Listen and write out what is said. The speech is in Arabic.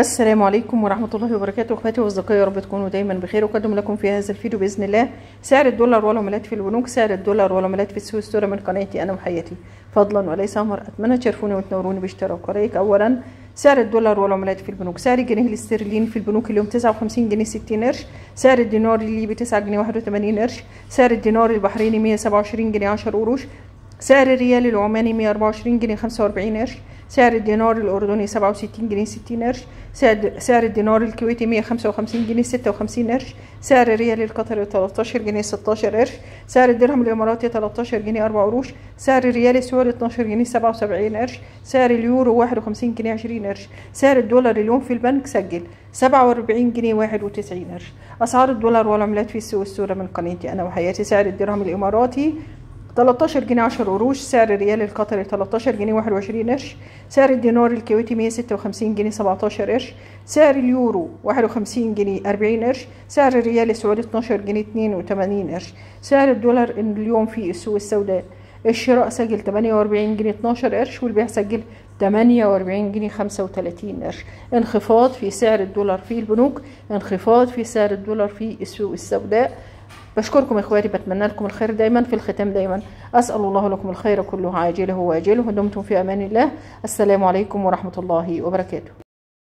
السلام عليكم ورحمة الله وبركاته. أخواتي وأصدقائي يا رب تكونوا دايما بخير اقدم لكم في هذا الفيديو بإذن الله. سعر الدولار والعملات في البنوك سعر الدولار والعملات في السوق السوري من قناتي أنا وحياتي. فضلا وليس أمر أتمنى تشرفوني وتنوروني باشتراك ولايك اولا سعر الدولار والعملات في البنوك. سعر الجنيه الاسترليني في البنوك اليوم 59 جنيه 60 قرش. سعر الدينار الليبي 9 جنيه 81 قرش. سعر الدينار البحريني 127 جنيه 10 قروش. سعر الريال العماني 124 جنيه 45 قرش. سعر الدينار الأردني 67 جنيه 60 قرش سعر الدينار الكويتي 155 جنيه 56 قرش سعر الريال القطري 13 جنيه 16 قرش سعر الدرهم الإماراتي 13 جنيه 4 قروش سعر الريال السعودي 12 جنيه 77 قرش سعر اليورو 51 جنيه 20 قرش سعر الدولار اليوم في البنك سجل 47 جنيه 91 قرش. أسعار الدولار والعملات في السوق السوري من قناتي أنا وحياتي سعر الدرهم الإماراتي 13 جنيه 10 قروش سعر الريال القطري 13 جنيه 21 قرش سعر الدينار الكويتي 156 جنيه 17 قرش سعر اليورو 51 جنيه 40 قرش سعر الريال السعودي 12 جنيه 82 قرش سعر الدولار اليوم في السوق السوداء الشراء سجل 48 جنيه 12 قرش والبيع سجل 48 جنيه 35 قرش. انخفاض في سعر الدولار في البنوك انخفاض في سعر الدولار في السوق السوداء بشكركم إخواتي بتمنى لكم الخير دايما في الختام دايما. أسأل الله لكم الخير كله عاجله وأجله. ودمتم في أمان الله. السلام عليكم ورحمة الله وبركاته.